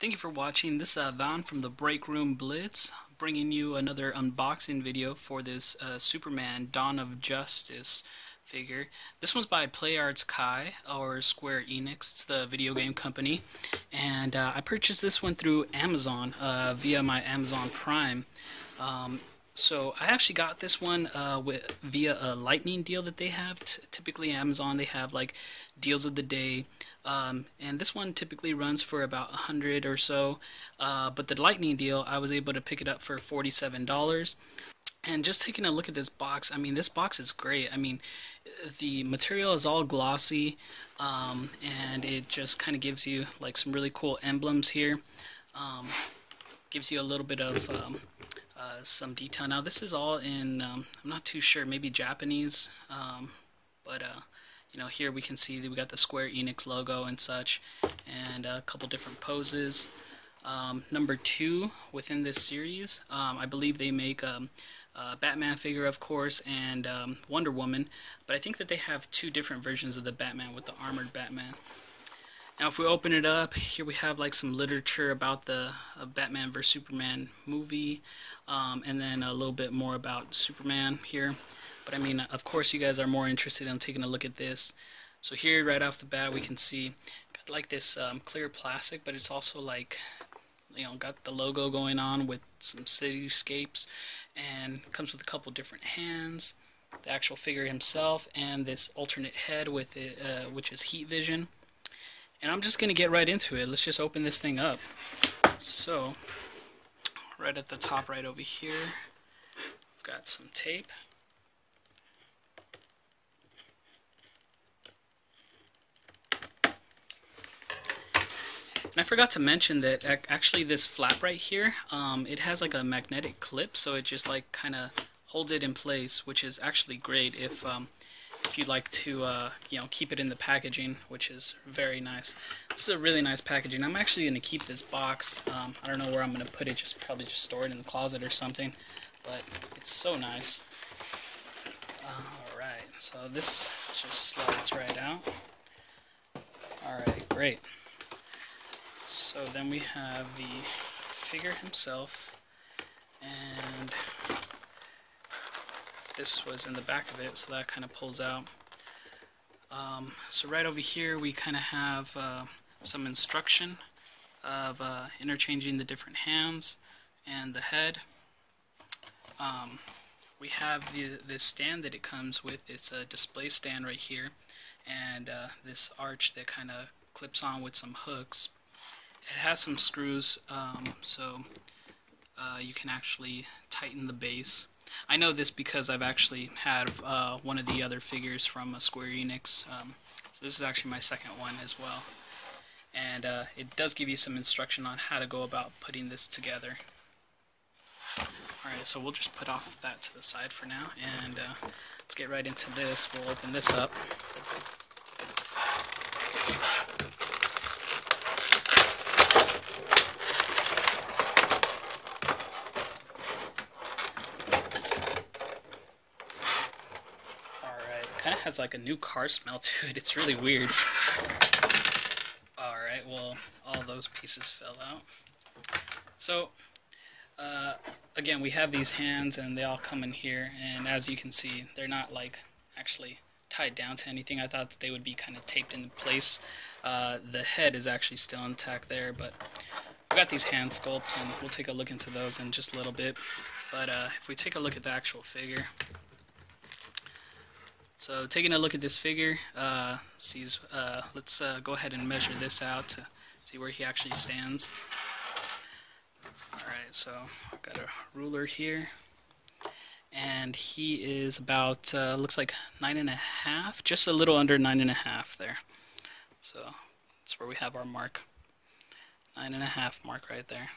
Thank you for watching. This is uh, Van from the Break Room Blitz, bringing you another unboxing video for this uh, Superman Dawn of Justice figure. This one's by PlayArts Kai, or Square Enix. It's the video game company. And uh, I purchased this one through Amazon uh, via my Amazon Prime. Um, so I actually got this one uh, with via a lightning deal that they have. T typically, Amazon they have like deals of the day, um, and this one typically runs for about a hundred or so. Uh, but the lightning deal, I was able to pick it up for forty-seven dollars. And just taking a look at this box, I mean, this box is great. I mean, the material is all glossy, um, and it just kind of gives you like some really cool emblems here. Um, gives you a little bit of um, uh, some detail. Now this is all in, um, I'm not too sure, maybe Japanese, um, but uh, you know here we can see that we got the Square Enix logo and such, and a couple different poses. Um, number two within this series, um, I believe they make um, a Batman figure, of course, and um, Wonder Woman, but I think that they have two different versions of the Batman with the armored Batman. Now, if we open it up, here we have like some literature about the uh, Batman vs Superman movie, um, and then a little bit more about Superman here. But I mean, of course, you guys are more interested in taking a look at this. So here, right off the bat, we can see got like this um, clear plastic, but it's also like you know got the logo going on with some cityscapes, and comes with a couple different hands. The actual figure himself, and this alternate head with it, uh, which is heat vision. And I'm just going to get right into it. Let's just open this thing up. So, right at the top right over here, I've got some tape. And I forgot to mention that actually this flap right here, um, it has like a magnetic clip, so it just like kind of holds it in place, which is actually great if um, if you'd like to, uh, you know, keep it in the packaging, which is very nice. This is a really nice packaging. I'm actually going to keep this box. Um, I don't know where I'm going to put it, just probably just store it in the closet or something. But it's so nice. Alright, so this just slides right out. Alright, great. So then we have the figure himself, and this was in the back of it, so that kind of pulls out. Um, so right over here we kind of have uh, some instruction of uh, interchanging the different hands and the head. Um, we have the, this stand that it comes with. It's a display stand right here and uh, this arch that kind of clips on with some hooks. It has some screws um, so uh, you can actually tighten the base. I know this because I've actually had uh, one of the other figures from a Square Enix. Um, so this is actually my second one as well. And uh, it does give you some instruction on how to go about putting this together. Alright, so we'll just put off that to the side for now, and uh, let's get right into this. We'll open this up. kind of has like a new car smell to it. It's really weird. Alright, well, all those pieces fell out. So, uh, again, we have these hands and they all come in here. And as you can see, they're not like actually tied down to anything. I thought that they would be kind of taped into place. Uh, the head is actually still intact there, but we've got these hand sculpts and we'll take a look into those in just a little bit. But uh, if we take a look at the actual figure, so taking a look at this figure, uh, sees. Uh, let's uh, go ahead and measure this out to see where he actually stands. All right, so I've got a ruler here, and he is about uh, looks like nine and a half, just a little under nine and a half there. So that's where we have our mark, nine and a half mark right there.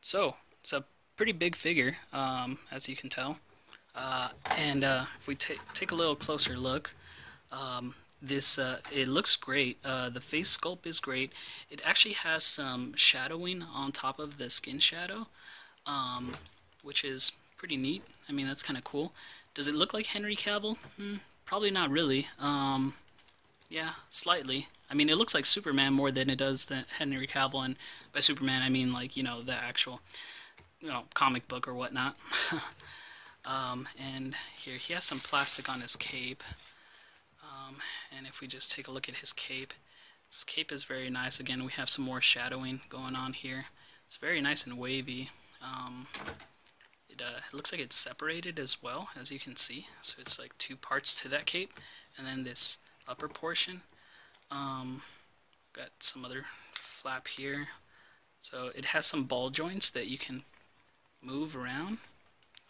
So it's a pretty big figure, um, as you can tell. Uh, and uh, if we take take a little closer look, um, this uh, it looks great. Uh, the face sculpt is great. It actually has some shadowing on top of the skin shadow, um, which is pretty neat. I mean, that's kind of cool. Does it look like Henry Cavill? Hmm, probably not really. Um, yeah, slightly. I mean, it looks like Superman more than it does Henry Cavill, and by Superman I mean like you know the actual, you know, comic book or whatnot. um, and here he has some plastic on his cape. Um, and if we just take a look at his cape, his cape is very nice. Again, we have some more shadowing going on here. It's very nice and wavy. Um, it, uh, looks like it's separated as well, as you can see. So it's like two parts to that cape, and then this upper portion. Um, got some other flap here. So it has some ball joints that you can move around.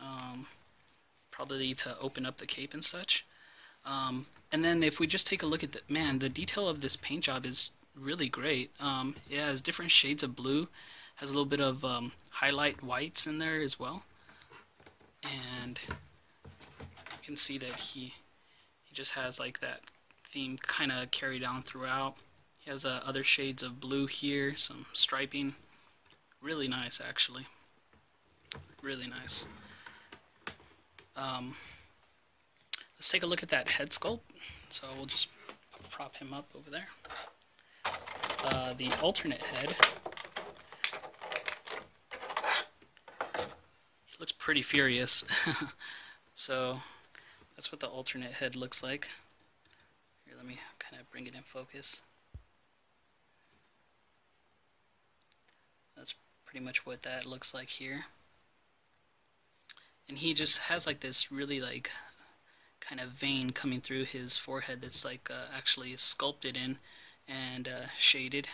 Um, probably to open up the cape and such. Um, and then if we just take a look at the man, the detail of this paint job is really great. Um, it has different shades of blue, has a little bit of um, highlight whites in there as well, and you can see that he he just has like that theme kind of carried on throughout. He has uh, other shades of blue here, some striping, really nice actually, really nice. Um, let's take a look at that head sculpt. So we'll just prop him up over there. Uh, the alternate head. He looks pretty furious. so that's what the alternate head looks like. Here, let me kind of bring it in focus. That's pretty much what that looks like here. And he just has like this really like kind of vein coming through his forehead that's like uh, actually sculpted in and uh, shaded.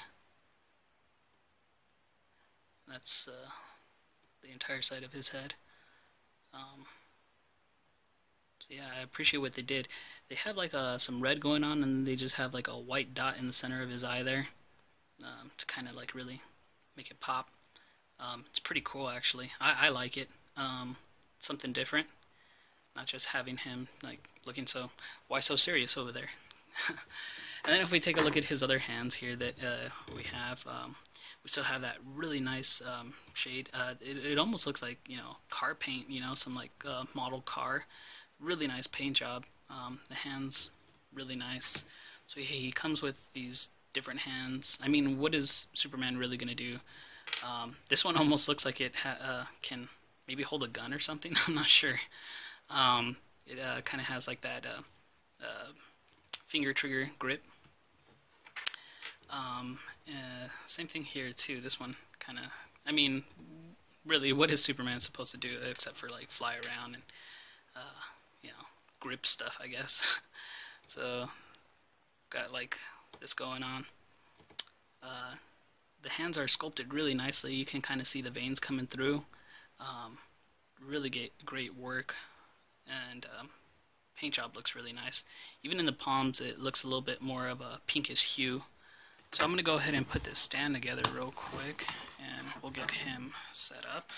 That's uh, the entire side of his head. Um, so yeah, I appreciate what they did. They have like uh, some red going on, and they just have like a white dot in the center of his eye there um, to kind of like really make it pop. Um, it's pretty cool actually. I, I like it. Um, something different not just having him like looking so why so serious over there. and then if we take a look at his other hands here that uh, we have, um, we still have that really nice um, shade. Uh, it, it, almost looks like you know car paint, you know, some like uh, model car. Really nice paint job. Um, the hands really nice. So he, he comes with these different hands. I mean, what is Superman really gonna do? Um, this one almost looks like it uh, can maybe hold a gun or something. I'm not sure. Um, it uh, kind of has like that uh, uh, finger trigger grip. Um, uh, same thing here too. This one kind of, I mean, really, what is Superman supposed to do except for like fly around and, uh, you know, grip stuff, I guess. so, got like this going on. Uh, the hands are sculpted really nicely. You can kind of see the veins coming through. Um, really get great work and um, paint job looks really nice. Even in the palms, it looks a little bit more of a pinkish hue. So I'm going to go ahead and put this stand together real quick, and we'll get him set up.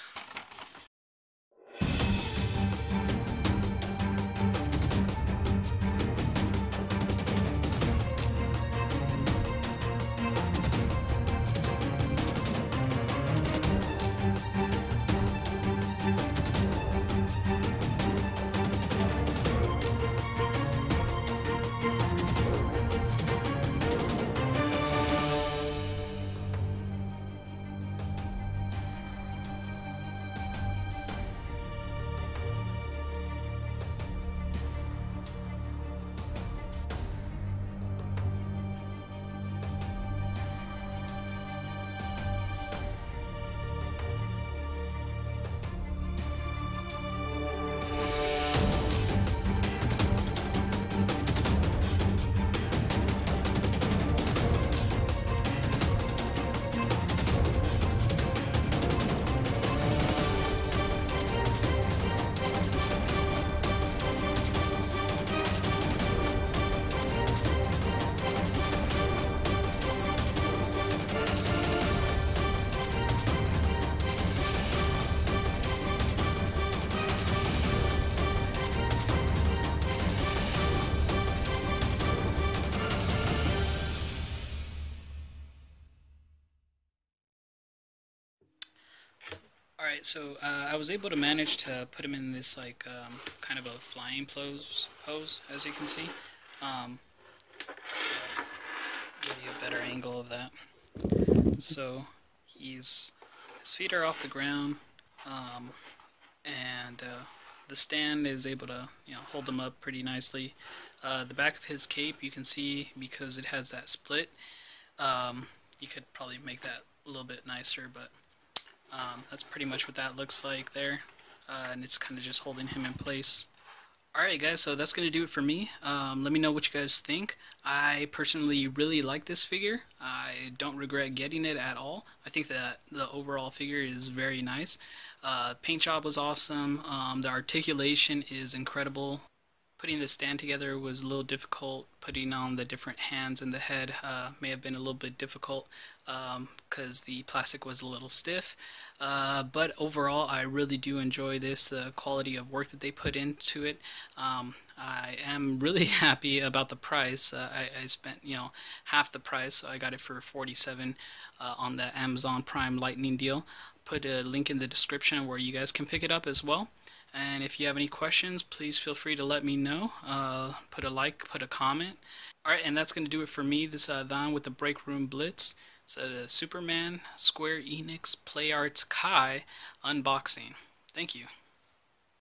Alright, so uh, I was able to manage to put him in this like um, kind of a flying pose, pose as you can see. Um, give you a better angle of that. So he's his feet are off the ground, um, and uh, the stand is able to you know hold him up pretty nicely. Uh, the back of his cape you can see because it has that split. Um, you could probably make that a little bit nicer, but that's pretty much what that looks like there, uh, and it's kind of just holding him in place. Alright guys, so that's going to do it for me. Um, let me know what you guys think. I personally really like this figure. I don't regret getting it at all. I think that the overall figure is very nice. Uh, paint job was awesome. Um, the articulation is incredible. Putting the stand together was a little difficult. Putting on the different hands and the head uh, may have been a little bit difficult because um, the plastic was a little stiff. Uh, but overall, I really do enjoy this, the quality of work that they put into it. Um, I am really happy about the price. Uh, I, I, spent, you know, half the price. So I got it for 47 uh, on the Amazon Prime Lightning deal. Put a link in the description where you guys can pick it up as well. And if you have any questions, please feel free to let me know. Uh, put a like, put a comment. Alright, and that's going to do it for me. This Don with the Break Room Blitz. It's a Superman Square Enix Play Arts Kai unboxing. Thank you.